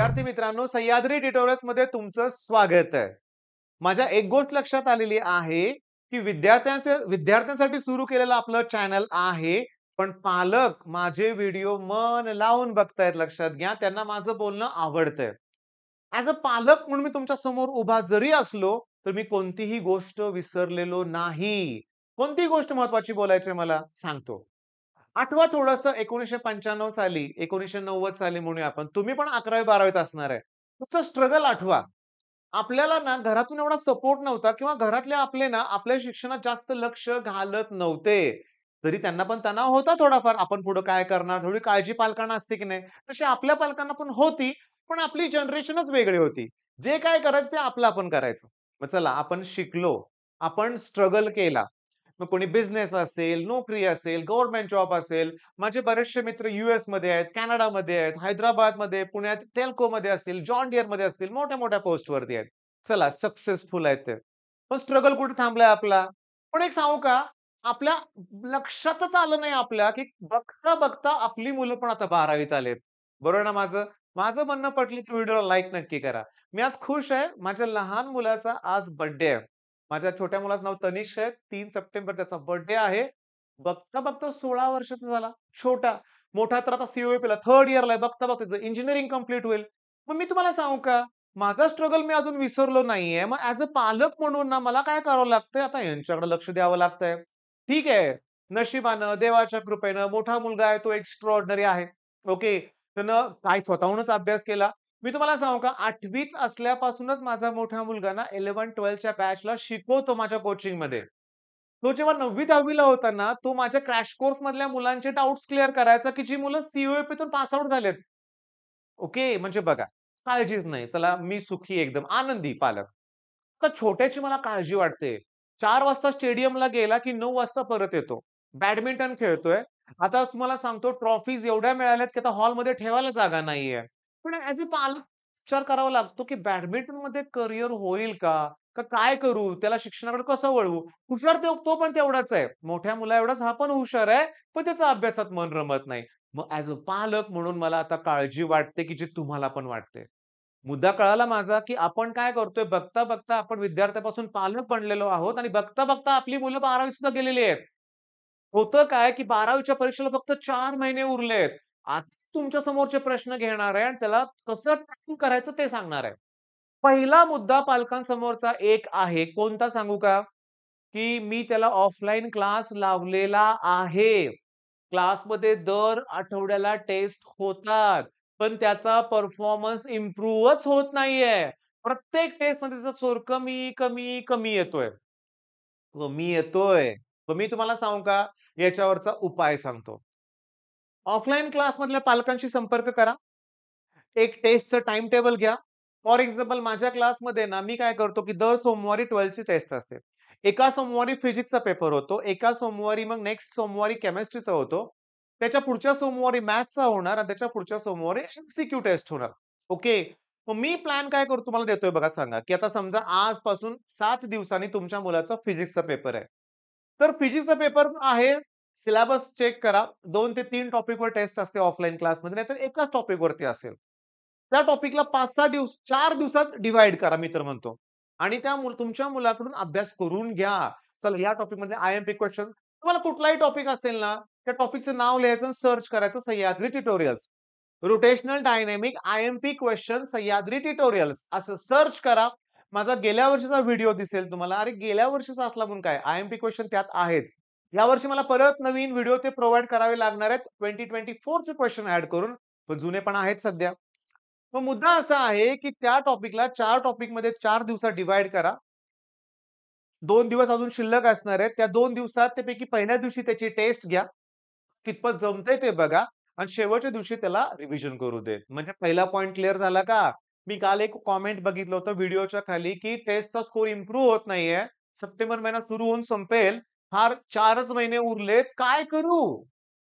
विद्यार्थी मित्रांनो सह्याद्री ट्युटोरियल्समध्ये तुमचं स्वागत आहे. माझ्या एक गोष्ट लक्षात आलेली आहे की विद्यार्थ्यांचे विद्यार्थ्यांसाठी सुरू केलेलं आपलं चॅनल आहे पण पालक माझे व्हिडिओ मन लावून बघतायत लक्षात घ्या त्यांना माझं बोलणं आवडतंय. ऍज अ पालक म्हणून मी तुमच्यासमोर उभा जरी असलो तर मी कोणतीही गोष्ट विसरलेलो नाही. कोणती गोष्ट महत्वाची बोलायची मला? सांगतो. आठवा थोडस एकोणीशे पंच्याण्णव साली एकोणीशे नव्वद साली म्हणूया आपण तुम्ही पण अकरावी बारावीत असणार आहे. तुमचं स्ट्रगल आठवा. आपल्याला ना घरातून एवढा सपोर्ट नव्हता किंवा घरातले आपले ना आपल्या शिक्षणात जास्त लक्ष घालत नव्हते. तरी त्यांना पण तणाव होता थोडाफार आपण पुढे काय करणार थोडी काळजी पालकांना असते की नाही? तशी आपल्या पालकांना पण होती पण आपली जनरेशनच वेगळी होती. जे काय करायचं ते आपलं आपण करायचं. मग चला आपण शिकलो आपण स्ट्रगल केला. मग कोणी बिझनेस असेल नोकरी असेल गव्हर्नमेंट जॉब असेल माझे बरेचसे मित्र युएसमध्ये आहेत कॅनडामध्ये आहेत हैदराबादमध्ये पुण्यात टेल्को मध्ये असतील जॉन डिअरमध्ये असतील मोठ्या मोठ्या पोस्ट वरती आहेत. चला सक्सेसफुल आहेत ते. पण स्ट्रगल कुठे थांबलाय आपला? पण एक सांगू का? आपल्या लक्षातच आलं नाही आपल्या की बघता बघता आपली मुलं पण आता बारावीत आलेत. बरोबर ना माझं? माझं म्हणणं पटली तर व्हिडिओला लाईक नक्की करा. मी आज खुश आहे. माझ्या लहान मुलाचा आज बर्थडे आहे. माझ्या छोट्या मुलाचं नाव तनिष आहे. तीन सप्टेंबर त्याचा बर्थडे आहे. बघता बघता सोळा वर्षाचा झाला. छोटा. मोठा तर आता सीओपीला थर्ड इयरला आहे. बघता बघता इंजिनिअरिंग कंप्लीट होईल. मग मी तुम्हाला सांगू का? माझा स्ट्रगल मी अजून विसरलो नाहीये. मग ऍज अ पालक म्हणून ना मला काय करावं लागतंय? आता यांच्याकडे लक्ष द्यावं लागतंय. ठीक आहे. नशिबानं देवाच्या कृपेनं मोठा मुलगा आहे. तो एक्स्ट्रॉर्डनरी आहे. ओके त्यानं काय स्वतःहूनच अभ्यास केला. मी तुम्हाला सांगू का? आठवीत असल्यापासूनच माझा मोठा मुलगा ना इलेव्हन ट्वेल्थच्या बॅचला शिकवतो माझ्या कोचिंगमध्ये. तो जेव्हा नववी दहावीला होता ना तो माझ्या क्रॅश कोर्स मधल्या मुलांचे डाऊट्स क्लिअर करायचा की जी मुलं सीओएपीतून पास आउट झालेत. ओके म्हणजे बघा काळजीच नाही. चला मी सुखी एकदम. आनंदी पालक. तर छोट्याची मला काळजी वाटते. चार वाजता स्टेडियमला गेला की नऊ वाजता परत येतो. बॅडमिंटन खेळतोय. आता तुम्हाला सांगतो ट्रॉफीज एवढ्या मिळाल्यात की आता हॉलमध्ये ठेवायला जागा नाहीये. पण ऍज अ पालक विचार करावा लागतो की बॅडमिंटनमध्ये करिअर होईल का? काय करू? त्याला शिक्षणाकडे कसं वळवू? हुशार तो तो पण तेवढाच आहे. मोठ्या मुला एवढाच हा पण हुशार आहे पण त्याचा अभ्यासात मन रमत नाही. मग ऍज अ पालक म्हणून मला आता काळजी वाटते की जी तुम्हाला पण वाटते. मुद्दा कळाला माझा की आपण काय करतोय? बघता बघता आपण विद्यार्थ्यापासून पालक बनलेलो आहोत आणि बघता बघता आपली मुलं बारावी सुद्धा गेलेली आहेत. होतं काय की बारावीच्या परीक्षेला फक्त चार महिने उरलेत. आता तुमच्या समोरचे प्रश्न घेणार आहे आणि त्याला कसं टॅकल करायचं ते सांगणार आहे. पहिला मुद्दा पालकांसमोरचा एक आहे. कोणता सांगू का? की मी त्याला ऑफलाईन क्लास लावलेला आहे. क्लासमध्ये दर आठवड्याला टेस्ट होतात. पण त्याचा परफॉर्मन्स इम्प्रूव्हच होत नाहीये. प्रत्येक टेस्टमध्ये त्याचा स्कोर कमी कमी कमी येतोय. कमी येतोय. तर मी तुम्हाला सांगू का? याच्यावरचा उपाय सांगतो. ऑफलाईन क्लासमधल्या पालकांशी संपर्क करा. एक टेस्टचं टाइम टेबल घ्या. फॉर एक्झाम्पल माझ्या क्लासमध्ये ना मी काय करतो की दर सोमवारी ट्वेल्थची टेस्ट असते. एका सोमवारी फिजिक्सचा पेपर होतो एका सोमवारी मग नेक्स्ट सोमवारी केमिस्ट्रीचा होतो. त्याच्या पुढच्या सोमवारी मॅथ्सचा होणार आणि त्याच्या पुढच्या सोमवारी एमसीक्यू टेस्ट होणार. ओके? मग मी प्लॅन काय करतो तुम्हाला देतोय बघा सांगा की आता समजा आजपासून सात दिवसांनी तुमच्या मुलाचा फिजिक्सचा पेपर आहे. तर फिजिक्सचा पेपर आहे सिलेबस चेक करा. दोन ते तीन टॉपिकवर टेस्ट असते ऑफलाईन क्लासमध्ये नाहीतर एकाच टॉपिक वरती असेल. त्या टॉपिकला पाच सहा दिवस चार दिवसात डिवाइड करा मी तर म्हणतो. आणि त्या मुल तुमच्या मुलाकडून अभ्यास करून घ्या. चला या टॉपिकमध्ये आय एम पी क्वेश्चन तुम्हाला कुठलाही टॉपिक असेल ना त्या टॉपिकचं नाव लिहायचं सर्च करायचं Sahyadri tutorials rotational dynamic I M P question Sahyadri tutorials असं सर्च करा. माझा गेल्या वर्षीचा व्हिडिओ दिसेल तुम्हाला. अरे गेल्या वर्षीचा असला म्हणून काय? आय एम पी क्वेश्चन त्यात आहेत. या वर्षी मला परत नवीन व्हिडिओ ते प्रोव्हाइड करावे लागणार आहेत. ट्वेंटी ट्वेंटी फोरचे क्वेश्चन ऍड करून पण जुने पण आहेत सध्या. मग मुद्दा असा आहे की त्या टॉपिकला चार टॉपिकमध्ये चार दिवसात डिवाइड करा. दोन दिवस अजून शिल्लक असणार आहेत. त्या दोन दिवसात त्यापैकी पहिल्या दिवशी त्याची टेस्ट घ्या. कितपत जमतंय ते बघा. आणि शेवटच्या दिवशी त्याला रिव्हिजन करू देत म्हणजे पहिला पॉईंट क्लिअर झाला का? मी काल एक कॉमेंट बघितलं होतं व्हिडिओच्या खाली की टेस्टचा स्कोर इम्प्रूव्ह होत नाहीये. सप्टेंबर महिना सुरू होऊन संपेल. फार चारच महिने उरलेत काय करू?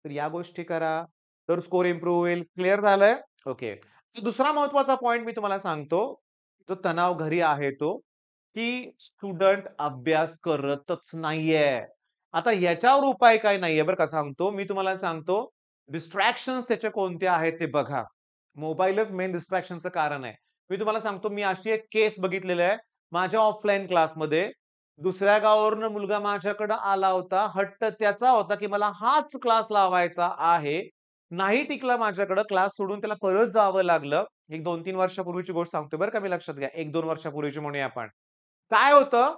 तर या गोष्टी करा. तर स्कोर इम्प्रूव्ह होईल क्लिअर झालंय. ओके. दुसरा महत्त्वाचा पॉइंट मी तुम्हाला सांगतो तो तणाव घरी आहे तो की स्टुडंट अभ्यास करतच नाहीये. आता याच्यावर उपाय काय नाहीये बरं का सांगतो. मी तुम्हाला सांगतो डिस्ट्रॅक्शन त्याचे कोणते आहेत ते बघा. मोबाईलच मेन डिस्ट्रॅक्शनचं कारण आहे. मी तुम्हाला सांगतो मी अशी एक केस बघितलेली आहे. माझ्या ऑफलाईन क्लासमध्ये दुसऱ्या गावावरून मुलगा माझ्याकडं आला होता. हट्ट त्याचा होता, की मला हाच क्लास लावायचा आहे. नाही टिकला माझ्याकडं क्लास सोडून त्याला परत जावं लागलं. एक 2-3 वर्षापूर्वीची गोष्ट सांगतोय बरं का मी लक्षात घ्या. 1-2 वर्षापूर्वीची म्हणूया आपण. काय होतं,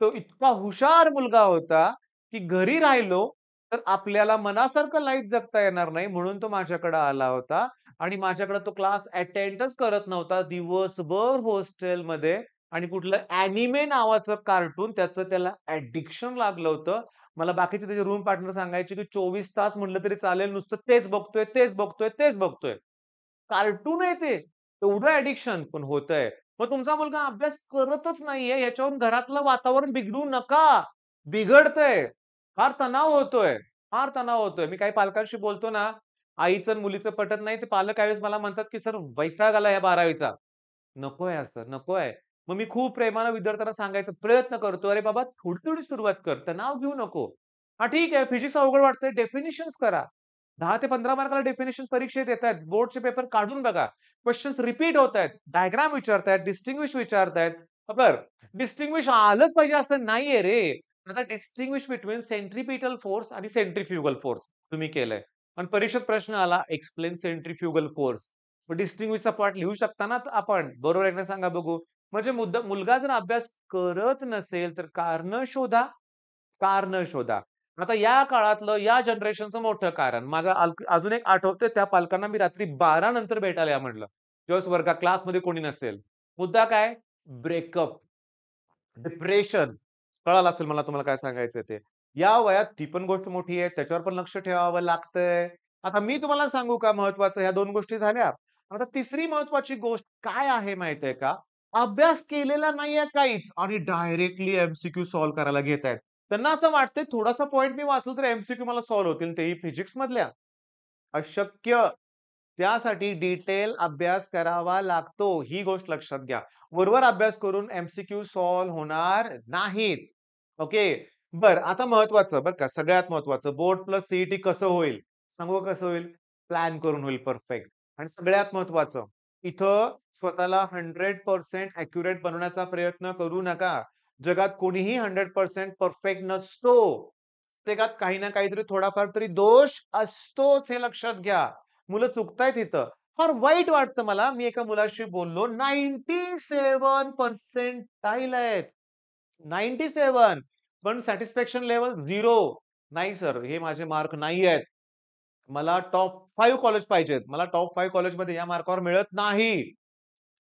तो इतका हुशार मुलगा होता, की घरी राहिलो तर आपल्याला मनासारखं लाईफ जगता येणार नाही म्हणून तो माझ्याकडे आला होता आणि माझ्याकडे तो क्लास अटेंडच करत नव्हता. दिवसभर हॉस्टेलमध्ये आणि कुठलं अॅनिमे नावाचं कार्टून त्याचं त्याला ऍडिक्शन लागलं होतं. मला बाकीचे त्याचे रूम पार्टनर सांगायचे, की 24 तास म्हटलं तरी चालेल नुसतं तेच बघतोय, तेच बघतोय, तेच बघतोय. कार्टून आहे ते. एवढं ऍडिक्शन पण होतंय. मग तुमचा मुलगा अभ्यास करतच नाहीये याच्यावरून घरातलं वातावरण बिघडू नका. बिघडतंय. फार तणाव होतोय. फार तणाव होतोय. मी काही पालकांशी बोलतो ना, आईचं आणि मुलीचं पटत नाही. ते पालक यावेळेस मला म्हणतात, की "सर वैताग आला या 12वीचा." नकोय असं, नकोय. मग मी खूप प्रेमानं विद्यार्थ्यांना सांगायचा प्रयत्न करतो, "अरे बाबा थोडी-थोडी सुरुवात कर. तणाव घेऊ नको. हा ठीक आहे फिजिक्स अवघड वाटतंय डेफिनिशन्स करा. दहा ते 15 मार्काला डेफिनेशन परीक्षेत येतायत. बोर्डचे पेपर काढून बघा. क्वेश्चन्स रिपीट होतायत. डायग्राम विचारतायत, डिस्टिंग्विश विचारतायत. बरं, डिस्टिंग्विश आलंच पाहिजे असं नाहीये रे. आता डिस्टिंग्विश बिटवीन सेंट्रिपिटल फोर्स आणि सेंट्रीफ्युगल फोर्स तुम्ही केलंय. आणि परीक्षेत प्रश्न आला एक्सप्लेन सेंट्रीफ्युगल फोर्स. डिस्टिंग्विशचा पार्ट लिहू शकता ना आपण? बरोबर एकदा सांगा बघू? म्हणजे मुद्दा मुलगा जर अभ्यास करत नसेल तर कारण शोधा. कारण शोधा. आता या काळातलं या जनरेशनचं मोठं कारण माझा अजून एक आठवतंय त्या पालकांना मी रात्री 12 नंतर भेटायला या म्हटलं. जेव्हा वर्गा क्लासमध्ये कोणी नसेल. मुद्दा काय? ब्रेकअप. डिप्रेशन. कळालं असेल मला तुम्हाला काय सांगायचं ते. या वयात ती पण गोष्ट मोठी आहे. त्याच्यावर पण लक्ष ठेवावं लागतंय. आता मी तुम्हाला सांगू का महत्वाचं ह्या दोन गोष्टी झाल्या. आता तिसरी महत्वाची गोष्ट काय आहे माहितीये का? अभ्यास केलेला नाहीये काहीच आणि डायरेक्टली एमसीक्यू सॉल्व्ह करायला घेतायत. त्यांना असं वाटतंय थोडासा पॉईंट मी वाचलो तर एमसीक्यू मला सॉल्व्ह होतील तेही फिजिक्स मधल्या. अशक्य. त्यासाठी डिटेल अभ्यास करावा लागतो. ही गोष्ट लक्षात घ्या. वरवर अभ्यास करून एमसीक्यू सॉल्व्ह होणार नाहीत. ओके. बर आता महत्वाचं बरं का सगळ्यात महत्वाचं बोर्ड प्लस सीईटी कसं होईल? सांगू कसं होईल? प्लॅन करून होईल परफेक्ट. आणि सगळ्यात महत्वाचं इथं स्वतःला हंड्रेड पर्सेंट अॅक्युरेट बनवण्याचा प्रयत्न करू नका. जगात कोणीही 100% परफेक्ट नसतो. प्रत्येकात काही ना काहीतरी थोडाफार तरी दोष असतोच हे लक्षात घ्या. मुलं चुकतायत इथं. फार वाईट वाटतं मला. मी एका मुलाशी बोललो नाईंटी सेवन पर्सेंट टाईल आहेत. 97 पण सॅटिस्फॅक्शन लेवल झिरो नाही सर, हे माझे मार्क नाही आहेत. मला टॉप फाईव्ह कॉलेज पाहिजेत. मला टॉप फाईव्ह कॉलेजमध्ये या मार्कावर मिळत नाही.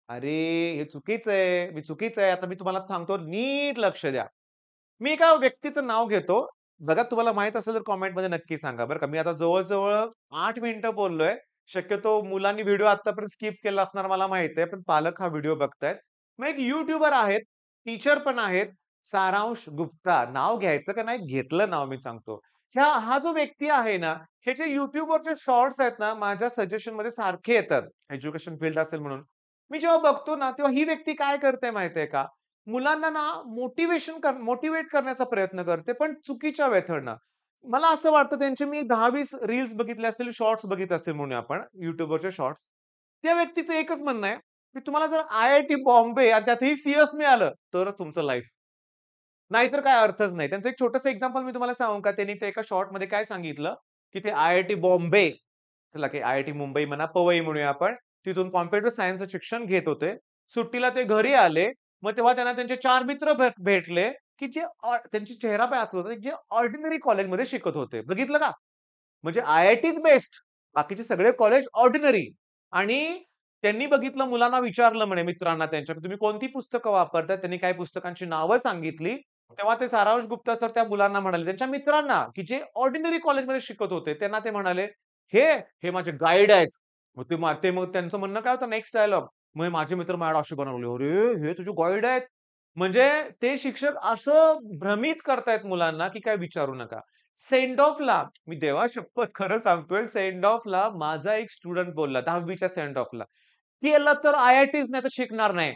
अरे, हे चुकीचं आहे. मी चुकीचं आहे. आता मी तुम्हाला सांगतो नीट लक्ष द्या. मी एका व्यक्तीचं नाव घेतो. बघा तुम्हाला माहीत असेल तर कॉमेंटमध्ये नक्की सांगा बरं का. मी आता जवळजवळ आठ मिनिटं बोललोय. शक्यतो मुलांनी व्हिडिओ आतापर्यंत स्किप केला असणार मला माहीत आहे. पण पालक हा व्हिडिओ बघतायत. मग एक युट्यूबर आहेत, टीचर पण आहेत. सारांश गुप्ता. नाव घ्यायचं का नाही? घेतलं नाव मी सांगतो. ह्या हा जो व्यक्ती आहे ना, हे जे युट्यूबवरचे शॉर्ट्स आहेत ना, माझ्या सजेशनमध्ये सारखे येतात. एज्युकेशन फील्ड असेल म्हणून. मी जेव्हा बघतो ना, तेव्हा ही व्यक्ती काय करते माहितीये का? मुलांना ना मोटिव्हेशन कर मोटिव्हेट करण्याचा प्रयत्न करते, पण चुकीच्या मेथडनं. मला असं वाटतं त्यांचे मी दहा वीस रील्स बघितले असतील, शॉर्ट्स बघितले असतील म्हणून आपण युट्यूबवरचे शॉर्ट्स. त्या व्यक्तीचं एकच म्हणणं आहे, की तुम्हाला जर आय-आय-टी बॉम्बे आणि त्यातही सी-एस मिळालं, तरच तुमचं लाईफ. नाहीतर काय अर्थच नाही. त्यांचं एक छोटंसं एक्झाम्पल मी तुम्हाला सांगू का? त्यांनी ते एका शॉर्टमध्ये काय सांगितलं, की ते आय-आय-टी बॉम्बे, चला की आय-आय-टी मुंबई म्हणा, पवई म्हणूया आपण. तिथून कॉम्प्युटर सायन्सचं शिक्षण घेत होते. सुट्टीला ते घरी आले. मग तेव्हा त्यांना त्यांचे चार मित्र भेटले, की जे त्यांची चेहरा पण असत होता, जे ऑर्डिनरी कॉलेजमध्ये शिकत होते. बघितलं का? म्हणजे आय-आय-टीच बेस्ट. बाकीचे सगळे कॉलेज ऑर्डिनरी. आणि त्यांनी बघितलं मुलांना विचारलं म्हणे मित्रांना त्यांच्या, तुम्ही कोणती पुस्तकं वापरताय? त्यांनी काही पुस्तकांची नावं सांगितली. तेव्हा ते सारांश गुप्ता सर त्या मुलांना म्हणाले, त्यांच्या मित्रांना, की जे ऑर्डिनरी कॉलेजमध्ये शिकत होते, त्यांना ते म्हणाले, "हे, हे माझे गाईड आहेत." मग ते ते मग त्यांचं म्हणणं काय होतं नेक्स्ट डायलॉग, मग माझे मित्र माझ्या असे बनवले, "अरे, हे तुझे गाईड आहेत." म्हणजे ते शिक्षक असं भ्रमित करतायत मुलांना, की काय विचारू नका. सेंड ऑफला मी देवा शपथ खरं सांगतोय, सेंड ऑफला माझा एक स्टुडंट बोलला 10वीच्या सेंड ऑफला, "केलं तर आय-आय-टीच नाही तर शिकणार नाही."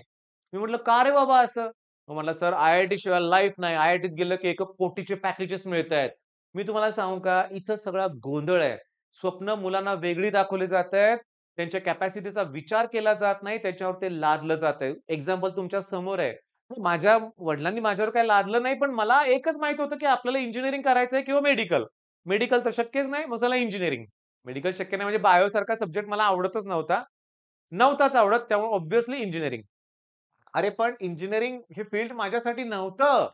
मी म्हटलं, "का रे बाबा असं?" मग म्हटलं "सर आय-आय-टी शिवाय लाईफ नाही. आय-आय-टीत गेलं की एक कोटीचे पॅकेजेस मिळतायत." मी तुम्हाला सांगू का, इथं सगळा गोंधळ आहे. स्वप्न मुलांना वेगळी दाखवली जातायत त्यांच्या कॅपॅसिटीचा विचार केला जात नाही, त्याच्यावर ते लादलं जातंय. एक्झाम्पल तुमच्यासमोर आहे. माझ्या वडिलांनी माझ्यावर काही लादलं नाही, पण मला एकच माहीत होतं, की आपल्याला इंजिनिअरिंग करायचंय किंवा मेडिकल. मेडिकल तर शक्यच नाही, मग चला इंजिनिअरिंग. मेडिकल शक्य नाही म्हणजे बायोसारखा सब्जेक्ट मला आवडतच नव्हता. नव्हताच आवडत, त्यामुळे ऑब्व्हियसली इंजिनिअरिंग. अरे पण इंजिनिअरिंग हे फील्ड माझ्यासाठी नव्हतं.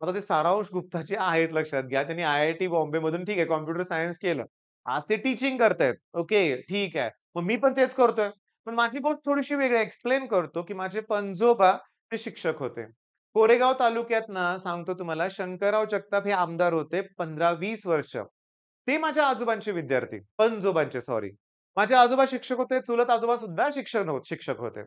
आता ते सारांश गुप्ताचे आहेत लक्षात घ्या. त्यांनी आय-आय-टी बॉम्बेमधून ठीक आहे कॉम्प्युटर सायन्स केलं. आज ते टीचिंग करतायत. ओके, ठीक आहे. मग मी पण तेच करतोय. पण माझी गोष्ट थोडीशी वेगळी एक्सप्लेन करतो, की माझे पंजोबा ते शिक्षक होते. कोरेगाव तालुक्यात ना सांगतो तुम्हाला शंकरराव जगताप हे आमदार होते 15-20 वर्ष. ते माझ्या आजोबांचे विद्यार्थी, पंजोबांचे सॉरी. माझे आजोबा शिक्षक होते, चुलत आजोबा सुद्धा शिक्षक शिक्षक होते.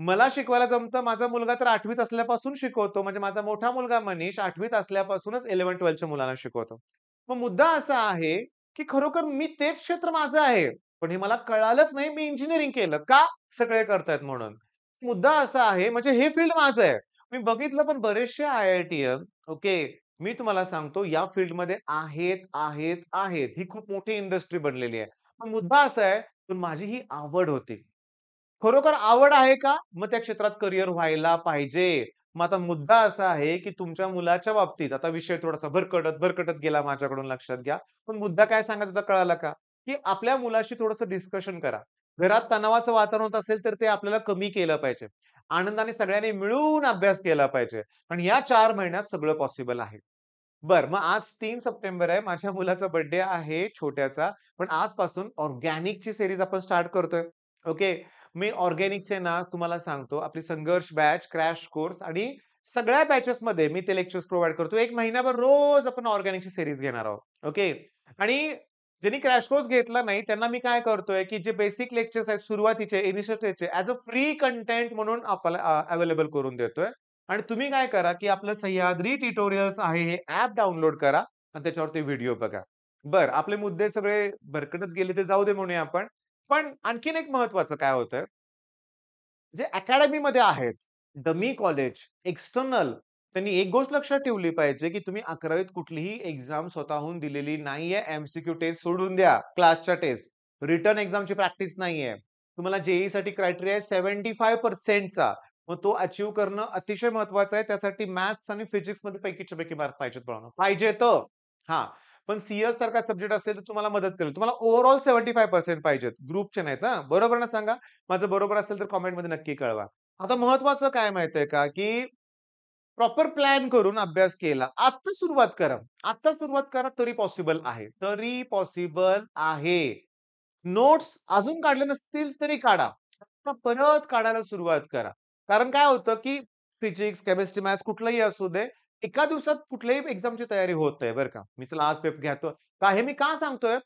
मला शिकवायला जमतं. माझा मुलगा तर आठवीत असल्यापासून शिकवतो. म्हणजे माझा मोठा मुलगा मनीष आठवीत असल्यापासूनच 11th-12thच्या मुलांना शिकवतो. मग मुद्दा असा आहे, की खरोखर मी तेच क्षेत्र माझं आहे. पण हे मला कळालंच नाही मी इंजिनिअरिंग केलं. का? सगळे करतायत म्हणून. मुद्दा असा आहे म्हणजे हे फील्ड माझं आहे. मी बघितलं पण बरेचसे आय-आय-टीयन ओके, मी तुम्हाला सांगतो या फील्डमध्ये आहेत, आहेत, आहेत. ही खूप मोठी इंडस्ट्री बनलेली आहे. पण मुद्दा असा आहे, पण माझी ही आवड होती. खरोखर आवड आहे का? मग त्या क्षेत्रात करियर व्हायला पाहिजे. मग आता मुद्दा असा आहे, की तुमच्या मुलाच्या बाबतीत आता विषय थोडासा भरकटत, भरकटत गेला माझ्याकडून लक्षात घ्या. पण मुद्दा काय सांगायचा होता कळाला का? की आपल्या मुलाशी थोडंसं डिस्कशन करा. घरात तणावाचं वातावरण होत असेल तर ते आपल्याला कमी केलं पाहिजे. आनंदाने सगळ्यांनी मिळून अभ्यास केला पाहिजे. आणि या चार महिन्यात सगळं पॉसिबल आहे. बर मग आज तीन सप्टेंबर आहे. माझ्या मुलाचा बर्थडे आहे छोट्याचा. पण आजपासून ऑर्गॅनिकची सिरीज आपण स्टार्ट करतोय. ओके. मी ऑर्गॅनिकचे ना तुम्हाला सांगतो आपली संघर्ष बॅच, क्रॅश कोर्स आणि सगळ्या बॅचेसमध्ये मी ते लेक्चर्स प्रोव्हाइड करतो. एक महिनाभर रोज आपण ऑर्गॅनिकची सिरीज घेणार आहोत. ओके. आणि ज्यांनी क्रॅश कोर्स घेतला नाही त्यांना मी काय करतोय, की जे बेसिक लेक्चर्स आहेत सुरुवातीचे इनिशिएटिव्हचे ऍज अ फ्री कंटेंट म्हणून आपल्याला अवेलेबल करून देतोय. आणि तुम्ही काय करा, की आपलं सह्याद्री ट्युटोरियल्स आहे हे ऍप डाउनलोड करा आणि त्याच्यावरती व्हिडिओ बघा. बरं, आपले मुद्दे सगळे भरकटत गेले ते जाऊ दे म्हणूया आपण. पण आणखीन एक महत्त्वाचं काय होतंय जे अकॅडमीमध्ये आहेत, डमी कॉलेज, एक्सटर्नल त्यांनी एक गोष्ट लक्षात ठेवली पाहिजे, की तुम्ही 11वीत कुठलीही एक्झाम स्वतःहून दिलेली नाहीये. एमसीक्यू टेस्ट सोडून द्या, क्लासच्या टेस्ट. रिटर्न एक्झामची प्रॅक्टिस नाहीये. तुम्हाला जे क्रायटेरिया आहे सेव्हन्टी फाय पर्सेंटचा मग तो अचीव्ह करणं अतिशय महत्वाचं आहे. त्यासाठी मॅथ्स आणि फिजिक्समध्ये पैकीच्या पैकी मार्क पाहिजेत पाहिजे पाहिजेत. हा पण सीएस सारखा सब्जेक्ट असेल तर तुम्हाला मदत करेल. तुम्हाला ओव्हरऑल 75% पाहिजेत. ग्रुपचे नाहीत ना बरोबर ना सांगा? माझं बरोबर असेल तर कॉमेंटमध्ये नक्की कळवा. आता महत्वाचं काय माहितीये का, की प्रॉपर प्लॅन करून अभ्यास केला. आत्ता सुरुवात करा. आत्ता सुरुवात करा तरी पॉसिबल आहे. तरी पॉसिबल आहे. नोट्स अजून काढले नसतील तरी काढा. आता परत काढायला सुरुवात करा. कारण काय होतं, की फिजिक्स, केमिस्ट्री, मॅथ्स कुठलंही असू दे, एका दिवसात कुठल्याही एक्झामची तयारी होत आहे बरं का. मी चला आज पेपर घेतो. का हे मी का सांगतोय?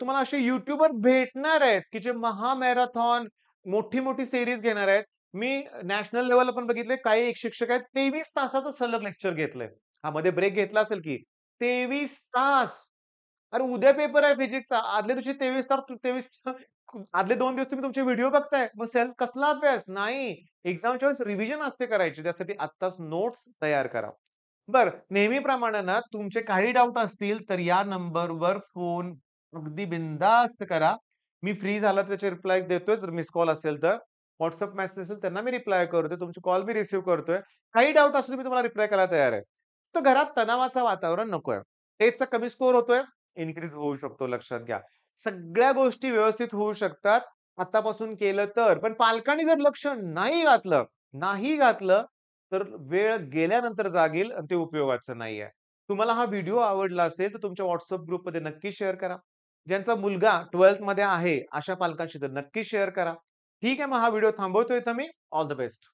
तुम्हाला असे YouTubeवर भेटणार आहेत, की जे महामॅरेथॉन मोठी-मोठी सीरीज घेणार आहेत. मी नॅशनल लेवलला पण बघितले काही एक शिक्षक आहेत 23 तासाचं सलग लेक्चर घेतलंय. हा मध्ये ब्रेक घेतला असेल की 23 तास. अरे उद्या पेपर आहे फिजिक्सचा. आदल्या दिवशी 23 तास 23 आदले दोन दिवस तुम्ही तुमचे व्हिडिओ बघताय. मग सेल्फ कसला अभ्यास? नाही. एक्झामच्या वेळेस रिव्हिजन असते करायची. त्यासाठी आत्ताच नोट्स तयार करा. बर नेहमीप्रमाणे ना तुमचे काही डाउट असतील तर या नंबरवर फोन अगदी बिनधास्त करा. मी फ्री झाला तर त्याचे रिप्लाय देतोय जर मिस कॉल असेल तर. व्हॉट्सअप मेसेज असेल त्यांना मी रिप्लाय करतोय. तुमचे कॉल मी रिसिव्ह करतोय. काही डाउट असेल मी तुम्हाला रिप्लाय करायला तयार आहे. तर घरात तणावाचं वातावरण नकोय. टेस्टचा कमी स्कोर होतोय, इन्क्रीज होऊ शकतो लक्षात घ्या. सगळ्या गोष्टी व्यवस्थित होऊ शकतात आतापासून केलं तर. पण पालकांनी जर लक्ष नाही घातलं, नाही घातलं तर वेळ गेल्यानंतर जागेल आणि ते उपयोगाचं नाहीये. तुम्हाला हा व्हिडिओ आवडला असेल तर तुमच्या व्हॉट्सअप ग्रुपमध्ये नक्की शेअर करा. ज्यांचा मुलगा 12th मध्ये आहे अशा पालकांशी तर नक्की शेअर करा. ठीक आहे, मग हा व्हिडिओ थांबवतोय इथं मी. All the best.